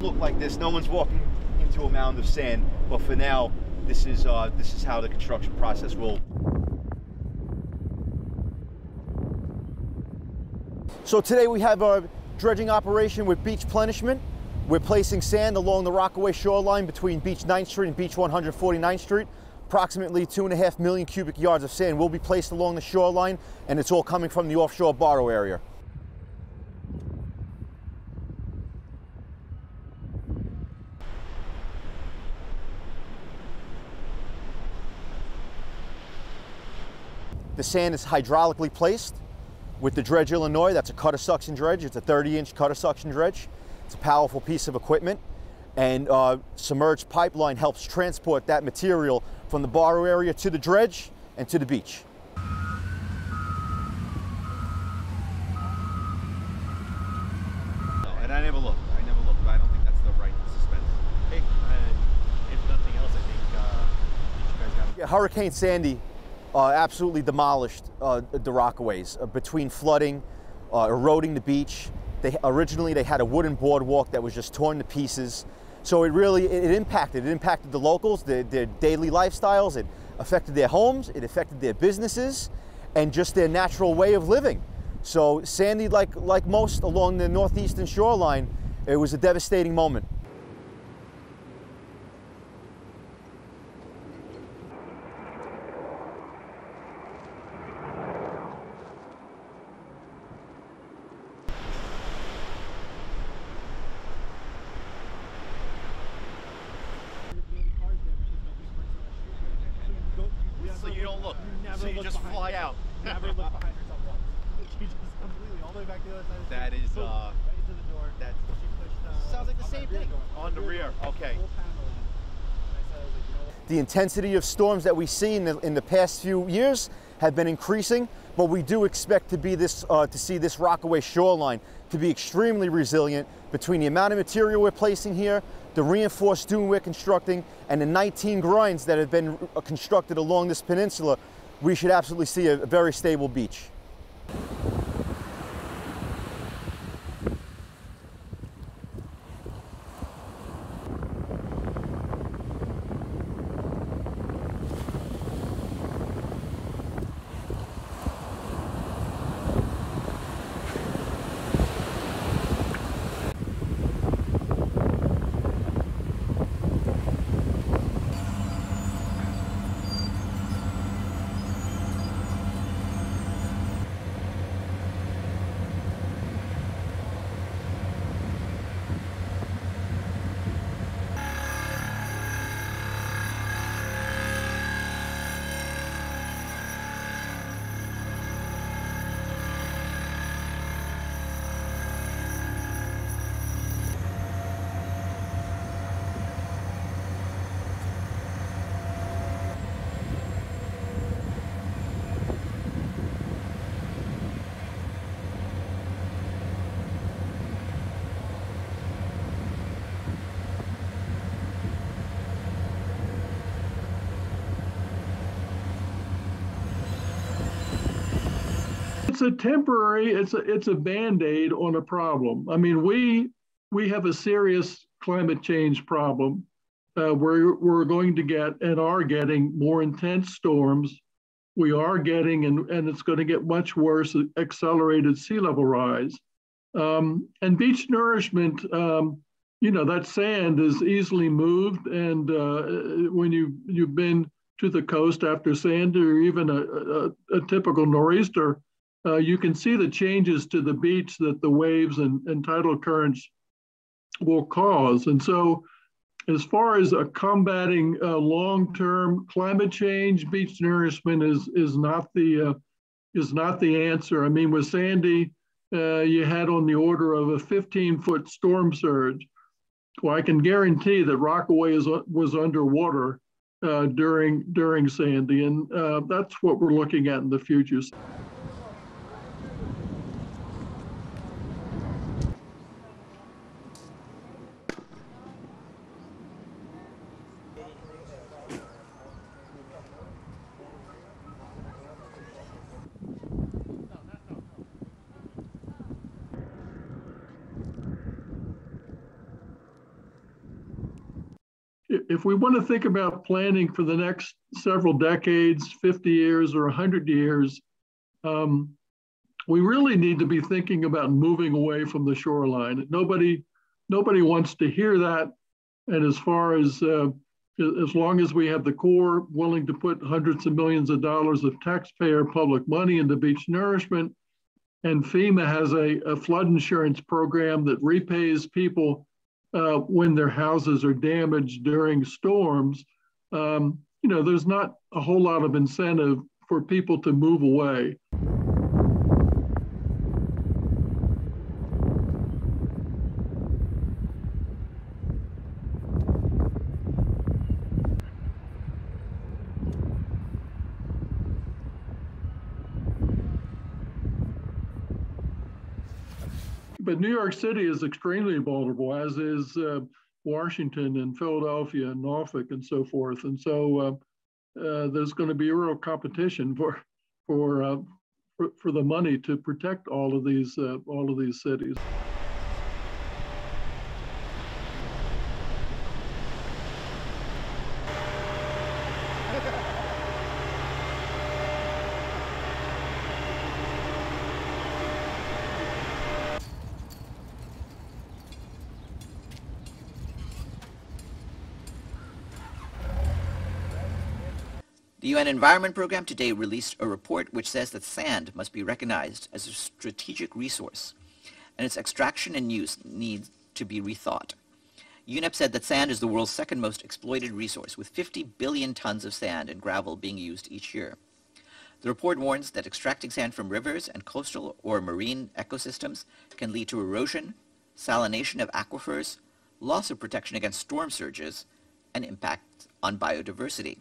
like this. No one's walking into a mound of sand, but for now, this is uh, this is how the construction process will. So today we have our dredging operation with beach plenishment. We're placing sand along the Rockaway shoreline between Beach 9th Street and Beach 149th Street. Approximately two and a half million cubic yards of sand will be placed along the shoreline, and it's all coming from the offshore borrow area. The sand is hydraulically placed with the Dredge Illinois. That's a cutter suction dredge. It's a 30 inch cutter suction dredge. It's a powerful piece of equipment. And uh, submerged pipeline helps transport that material from the borrow area to the dredge and to the beach. And I never looked. I never looked, but I don't think that's the right suspension. Hey, uh, if nothing else, I think uh, you guys got Yeah, Hurricane Sandy uh, absolutely demolished uh, the Rockaways uh, between flooding, uh, eroding the beach. They originally they had a wooden boardwalk that was just torn to pieces. So it really it, impacted. It impacted the locals, their, their daily lifestyles. It affected their homes. It affected their businesses, and just their natural way of living. So Sandy, like like most along the northeastern shoreline, it was a devastating moment. So you don't look. So you just fly out. Never look behind yourself once. You just completely all the way back to the other side. Of the That boom, uh, right into the door. that's- She pushed, uh, Sounds like the same thing. door. On the rear, door, okay. Full panel in. And I said, I was like, you know what? The intensity of storms that we see in the, in the past few years have been increasing, but we do expect to be this uh, to see this Rockaway shoreline to be extremely resilient between the amount of material we're placing here, the reinforced dune we're constructing, and the 19 groins that have been constructed along this peninsula. We should absolutely see a very stable beach. It's a temporary, it's a, it's a Band-Aid on a problem. I mean, we, we have a serious climate change problem. Uh, we're, we're going to get and are getting more intense storms. We are getting, and, and it's going to get much worse, accelerated sea level rise. Um, and beach nourishment, um, you know, that sand is easily moved. And uh, when you, you've been to the coast after Sandy or even a, a, a typical nor'easter, uh, you can see the changes to the beach that the waves and, and tidal currents will cause. And so, as far as combating uh, long-term climate change, beach nourishment is is not the uh, is not the answer. I mean, with Sandy, uh, you had on the order of a 15-foot storm surge. Well, I can guarantee that Rockaway is, was underwater uh, during during Sandy, and that's what we're looking at in the future. If we want to think about planning for the next several decades, 50 years or 100 years, um, we really need to be thinking about moving away from the shoreline. Nobody, nobody wants to hear that. And as far as uh, as long as we have the Corps willing to put hundreds of millions of dollars of taxpayer public money into beach nourishment, and FEMA has a, a flood insurance program that repays people uh, when their houses are damaged during storms, um, you know, there's not a whole lot of incentive for people to move away. But New York City is extremely vulnerable, as is uh, Washington and Philadelphia and Norfolk and so forth. And so uh, uh, there's going to be a real competition for for, uh, for, for the money to protect all of these uh, all of these cities. The UN Environment Program today released a report which says that sand must be recognized as a strategic resource, and its extraction and use needs to be rethought. UNEP said that sand is the world's second most exploited resource, with 50 billion tons of sand and gravel being used each year. The report warns that extracting sand from rivers and coastal or marine ecosystems can lead to erosion, salination of aquifers, loss of protection against storm surges, and impact on biodiversity.